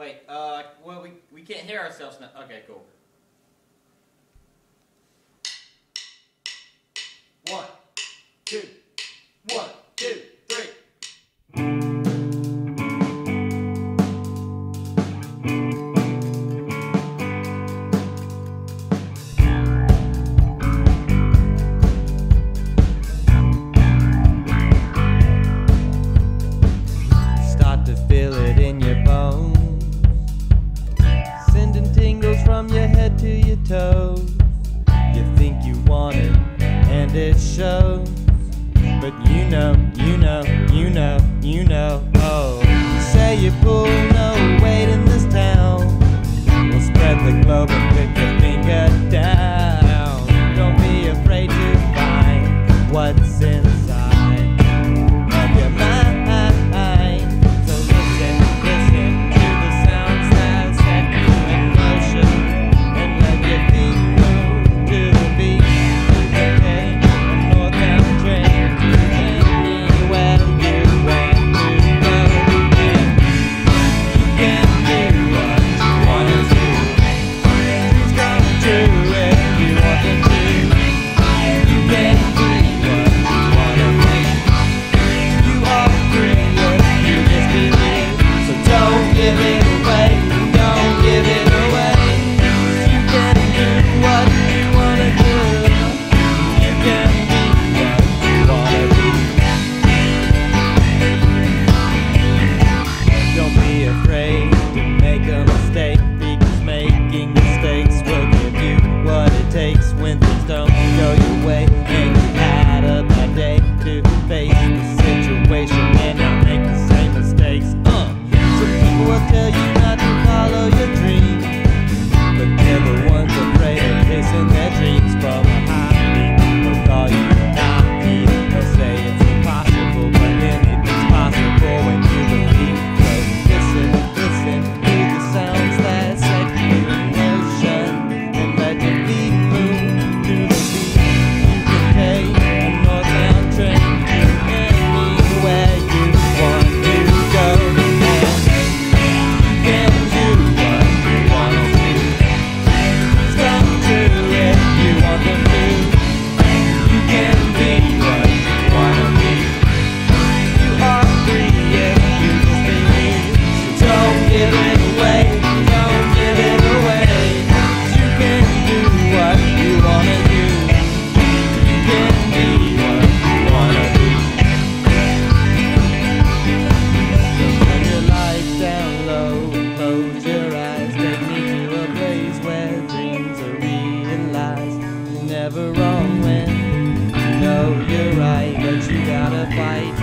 Wait, uh, well, we, we can't hear ourselves now. Okay, cool. One, two. you want it, and it shows. But you know, you know, you know, you know, oh. You say you pull no weight in this town. We'll spread the globe. face the situation and I make the same mistakes. Uh, some people will tell you not to follow your dreams, but never. never wrong when you know you're right, but you gotta fight.